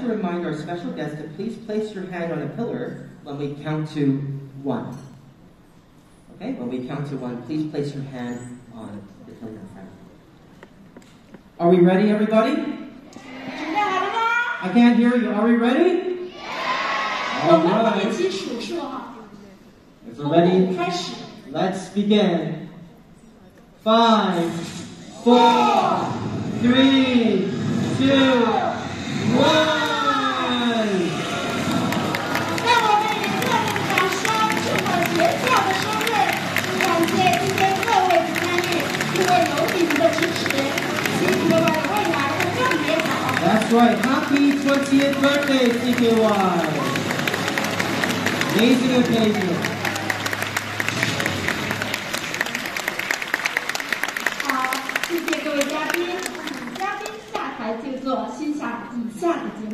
to remind our special guest to please place your hand on a pillar when we count to one. Okay, when we count to one, please place your hand on the pillar. Are we ready, everybody? I can't hear you. Are we ready? Yeah. All right. If we're ready, let's begin. Five, four, three, two, one. That's right. Happy 20th birthday, CKY. Amazing occasion. 好，谢谢各位嘉宾，请嘉宾下台就坐，欣赏以下的节目。